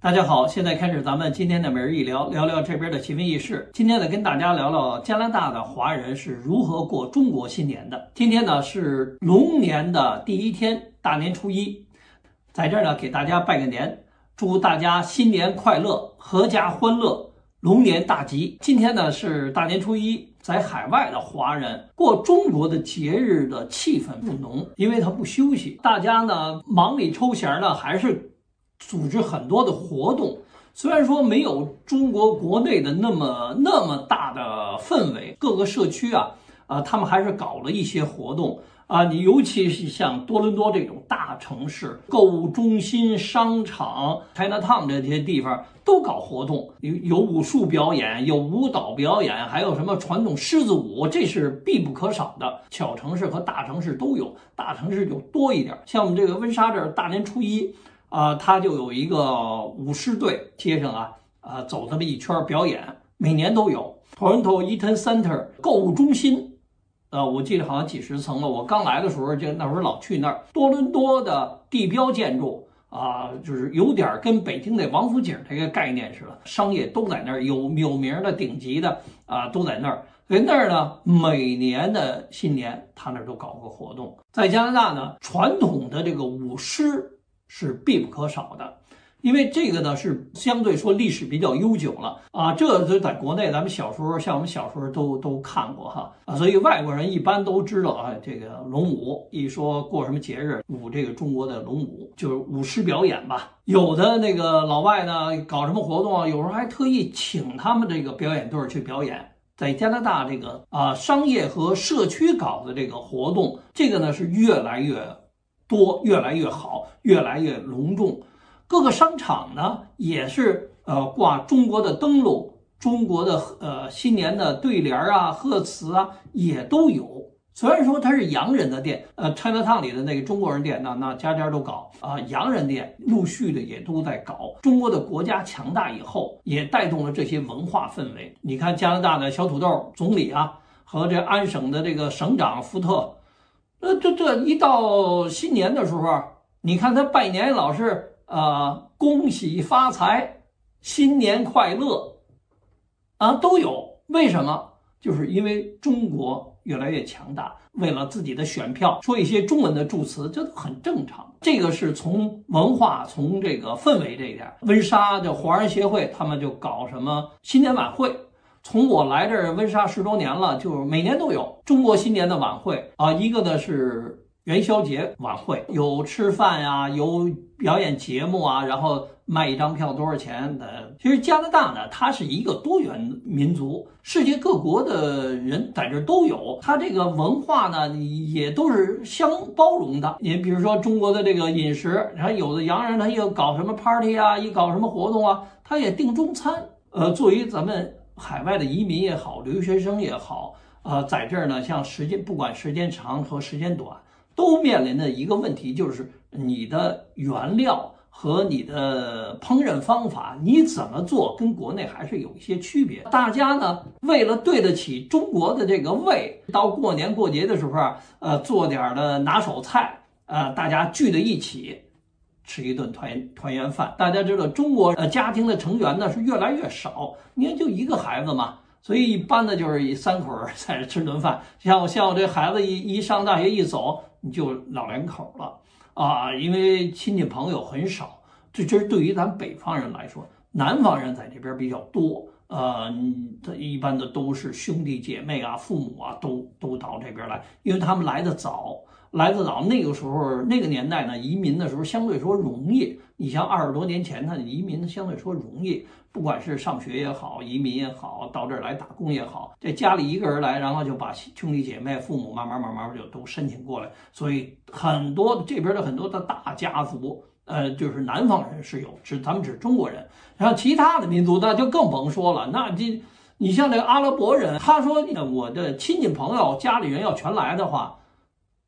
大家好，现在开始咱们今天的每日一聊，聊聊这边的奇闻异事。今天呢，跟大家聊聊加拿大的华人是如何过中国新年的。今天呢是龙年的第一天，大年初一，在这儿呢给大家拜个年，祝大家新年快乐，阖家欢乐，龙年大吉。今天呢是大年初一，在海外的华人过中国的节日的气氛不浓，因为他不休息，大家呢忙里抽闲呢还是。组织很多的活动，虽然说没有中国国内的那么那么大的氛围，各个社区啊，啊，他们还是搞了一些活动啊。你尤其是像多伦多这种大城市，购物中心、商场、China Town 这些地方都搞活动，有有武术表演，有舞蹈表演，还有什么传统狮子舞，这是必不可少的。小城市和大城市都有，大城市就多一点。像我们这个温莎这儿，大年初一。啊，他就有一个舞狮队，街上啊，啊走这么一圈表演，每年都有。Toronto Eaton Center 购物中心，呃，我记得好像几十层了。我刚来的时候就那时候老去那儿。多伦多的地标建筑啊，就是有点跟北京的王府井这个概念似的，商业都在那儿，有有名的、顶级的啊，都在那儿。所以那儿呢，每年的新年他那儿都搞个活动。在加拿大呢，传统的这个舞狮。是必不可少的，因为这个呢是相对说历史比较悠久了啊，这就在国内咱们小时候，像我们小时候都都看过哈啊，所以外国人一般都知道啊，这个龙舞一说过什么节日舞这个中国的龙舞，就是舞狮表演吧。有的那个老外呢搞什么活动啊，有时候还特意请他们这个表演队去表演。在加拿大这个啊商业和社区搞的这个活动，这个呢是越来越。多越来越好，越来越隆重。各个商场呢也是呃挂中国的灯笼，中国的呃新年的对联啊、贺词啊也都有。虽然说它是洋人的店，呃，China Town 里的那个中国人店，那那家家都搞啊。洋人店陆续的也都在搞。中国的国家强大以后，也带动了这些文化氛围。你看加拿大的小土豆总理啊，和这安省的这个省长福特。那这这一到新年的时候，你看他拜年老是啊，恭喜发财，新年快乐，啊都有。为什么？就是因为中国越来越强大，为了自己的选票，说一些中文的助词，这都很正常。这个是从文化、从这个氛围这一点。温莎的华人协会他们就搞什么新年晚会。从我来这儿温莎十多年了，就是每年都有中国新年的晚会啊。一个呢是元宵节晚会，有吃饭呀，有表演节目啊，然后卖一张票多少钱的。其实加拿大呢，它是一个多元民族，世界各国的人在这都有，它这个文化呢也都是相包容的。你比如说中国的这个饮食，然后有的洋人他又搞什么 party 啊，一搞什么活动啊，他也订中餐。呃，作为咱们。海外的移民也好，留学生也好，呃，在这儿呢，像时间不管时间长和时间短，都面临的一个问题就是你的原料和你的烹饪方法，你怎么做跟国内还是有一些区别。大家呢，为了对得起中国的这个胃，到过年过节的时候啊，呃，做点的拿手菜，呃，大家聚在一起。吃一顿团团圆饭，大家知道中国呃家庭的成员呢是越来越少，你看就一个孩子嘛，所以一般的就是以三口人在吃顿饭。像像我这孩子一一上大学一走，你就老两口了啊，因为亲戚朋友很少。这这是对于咱北方人来说，南方人在这边比较多，呃，他一般的都是兄弟姐妹啊、父母啊都都到这边来，因为他们来的早。来得早，那个时候那个年代呢，移民的时候相对说容易。你像二十多年前，他移民相对说容易，不管是上学也好，移民也好，到这儿来打工也好，这家里一个人来，然后就把兄弟姐妹、父母慢慢慢慢就都申请过来。所以很多这边的很多的大家族，呃，就是南方人是有，是咱们只是中国人。然后其他的民族那就更甭说了。那这你像这个阿拉伯人，他说我的亲戚朋友家里人要全来的话。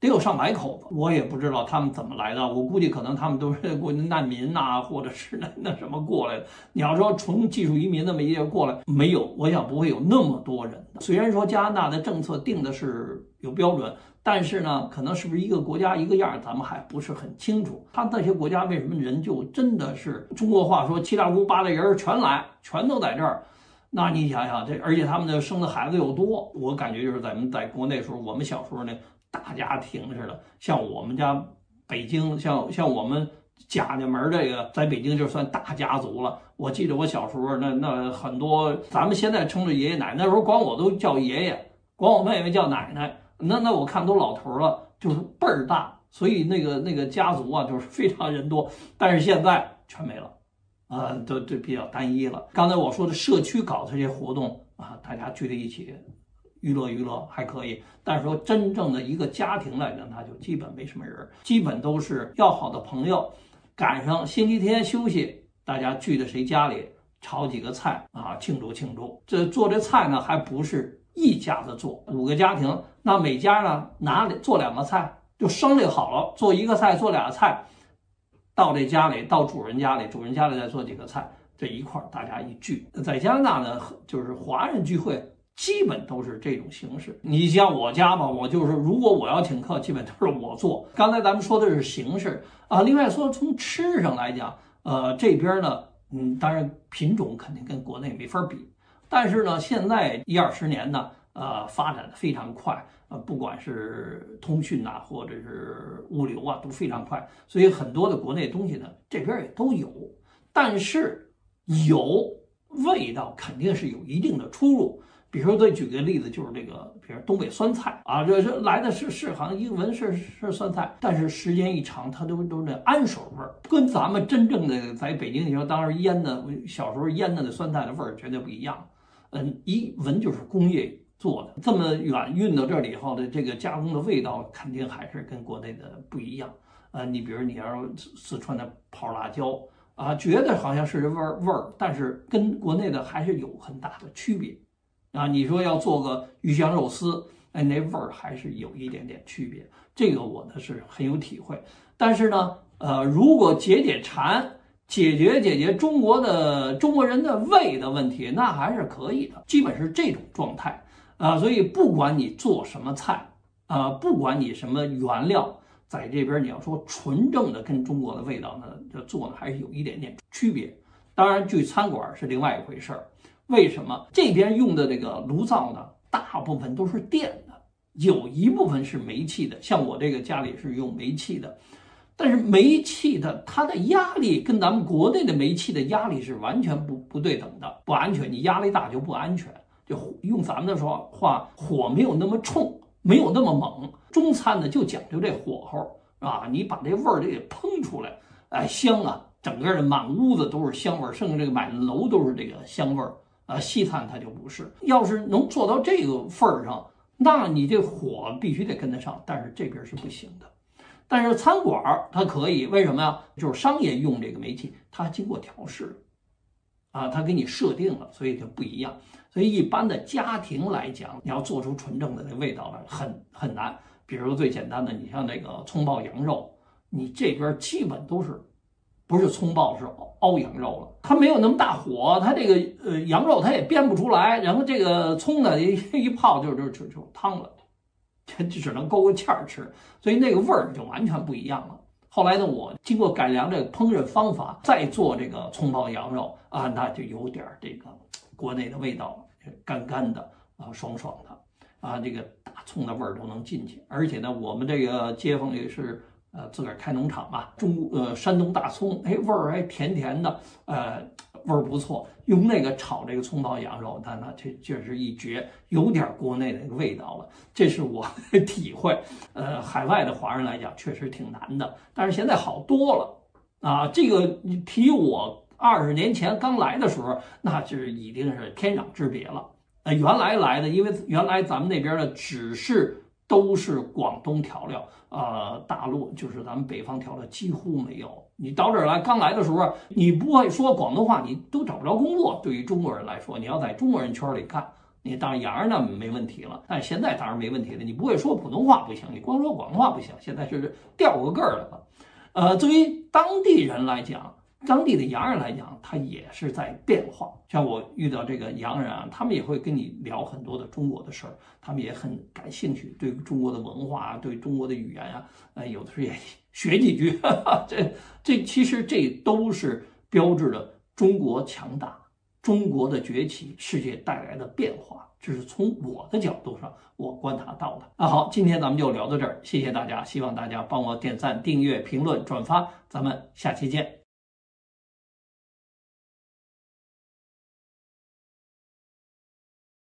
得有上百口子，我也不知道他们怎么来的。我估计可能他们都是过难民呐，或者是那那什么过来的。你要说纯技术移民那么一个过来，没有，我想不会有那么多人的。虽然说加拿大的政策定的是有标准，但是呢，可能是不是一个国家一个样，咱们还不是很清楚。他那些国家为什么人就真的是中国话说七大姑八大姨全来，全都在这儿？那你想想这，而且他们的生的孩子又多，我感觉就是咱们在国内时候，我们小时候那大家庭似的，像我们家北京，像像我们贾家门这个，在北京就算大家族了。我记得我小时候那那很多，咱们现在称着爷爷奶奶，那时候管我都叫爷爷，管我妹妹叫奶奶。那那我看都老头了，就是辈儿大，所以那个那个家族啊，就是非常人多。但是现在全没了，啊，都都比较单一了。刚才我说的社区搞的这些活动啊，大家聚在一起娱乐娱乐还可以，但是说真正的一个家庭来讲，那就基本没什么人，基本都是要好的朋友，赶上星期天休息，大家聚在谁家里炒几个菜啊，庆祝庆祝。这做这菜呢，还不是。一家子做五个家庭，那每家呢拿做两个菜，就商量好了做一个菜，做俩菜，到这家里，到主人家里，主人家里再做几个菜，这一块儿大家一聚。在加拿大呢，就是华人聚会基本都是这种形式。你像我家嘛，我就是如果我要请客，基本都是我做。刚才咱们说的是形式啊，另外说从吃上来讲，呃，这边呢，嗯，当然品种肯定跟国内没法比。但是呢，现在一二十年呢，呃，发展的非常快，呃，不管是通讯呐，或者是物流啊，都非常快，所以很多的国内东西呢，这边也都有。但是有味道肯定是有一定的出入。比如说，再举个例子，就是这个，比如东北酸菜啊，这这来的是是好像一闻是是酸菜，但是时间一长，它都都是那氨水味儿，跟咱们真正的在北京你说当时腌的，小时候腌的那酸菜的味儿绝对不一样。嗯，一闻就是工业做的，这么远运到这里以后的这个加工的味道，肯定还是跟国内的不一样。呃，你比如你要四四川的泡辣椒啊，觉得好像是这味儿味儿，但是跟国内的还是有很大的区别啊。你说要做个鱼香肉丝，哎，那味儿还是有一点点区别，这个我呢是很有体会。但是呢，呃，如果解解馋。解决解决中国的中国人的胃的问题，那还是可以的，基本是这种状态啊。所以不管你做什么菜啊，不管你什么原料，在这边你要说纯正的跟中国的味道呢，这做的还是有一点点区别。当然，去餐馆是另外一回事儿。为什么这边用的这个炉灶呢？大部分都是电的，有一部分是煤气的。像我这个家里是用煤气的。但是煤气的它的压力跟咱们国内的煤气的压力是完全不不对等的，不安全。你压力大就不安全，就用咱们的说话，火没有那么冲，没有那么猛。中餐呢就讲究这火候啊，你把这味儿得给烹出来，哎香啊，整个的满屋子都是香味儿，甚至这个满楼都是这个香味儿啊。西餐它就不是，要是能做到这个份儿上，那你这火必须得跟得上，但是这边是不行的。但是餐馆儿它可以，为什么呀？就是商业用这个煤气，它经过调试，啊，它给你设定了，所以就不一样。所以一般的家庭来讲，你要做出纯正的那味道来，很很难。比如最简单的，你像那个葱爆羊肉，你这边基本都是不是葱爆，是熬羊肉了。它没有那么大火，它这个呃羊肉它也煸不出来，然后这个葱呢一 一泡就就就就汤了。就只能勾个芡儿吃，所以那个味儿就完全不一样了。后来呢，我经过改良这个烹饪方法，再做这个葱爆羊肉啊，那就有点这个国内的味道，干干的啊，爽爽的啊，这个大葱的味儿都能进去。而且呢，我们这个街坊也是呃自个儿开农场嘛，中呃山东大葱，哎，味儿还甜甜的，呃。味儿不错，用那个炒这个葱爆羊肉，那那这确实一绝，有点国内那个味道了。这是我的 体会。呃，海外的华人来讲，确实挺难的，但是现在好多了啊。这个你提我二十年前刚来的时候，那是已经是天壤之别了。呃，原来来的，因为原来咱们那边的只是。都是广东调料，呃，大陆就是咱们北方调料几乎没有。你到这儿来，刚来的时候，你不会说广东话，你都找不着工作。对于中国人来说，你要在中国人圈里干，你当洋那没问题了。但现在当然没问题了，你不会说普通话不行，你光说广东话不行。现在是掉个个儿了。呃，作为当地人来讲，当地的洋人来讲，他也是在变化。像我遇到这个洋人啊，他们也会跟你聊很多的中国的事儿，他们也很感兴趣，对中国的文化，对中国的语言啊，呃，有的时候也学几句。哈 哈这这其实这都是标志着中国强大、中国的崛起、世界带来的变化。这是从我的角度上我观察到的。那好，今天咱们就聊到这儿，谢谢大家，希望大家帮我点赞、订阅、评论、转发，咱们下期见。